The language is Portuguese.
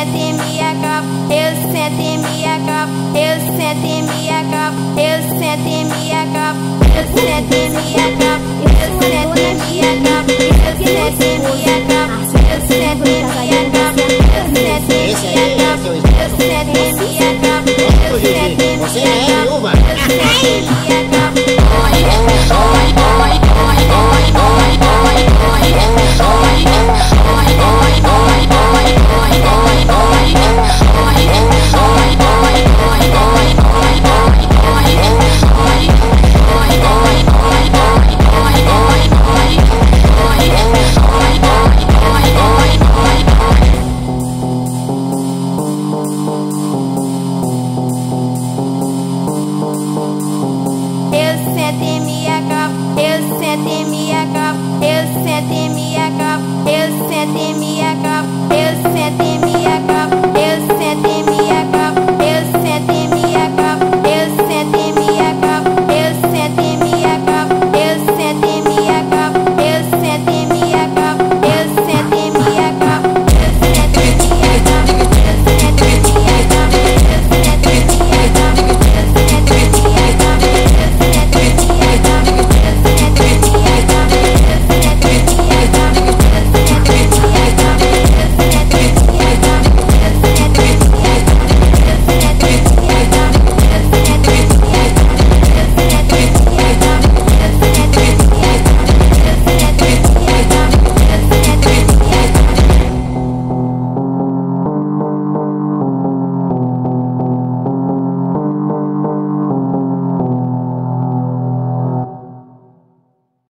sento em minha cama, eu sento em minha cama, eu sento em minha cama, eu sento em minha sento e me acabo, eu senti e me acabo, eu senti e me acabo, eu senti e me acabo, eu senti e me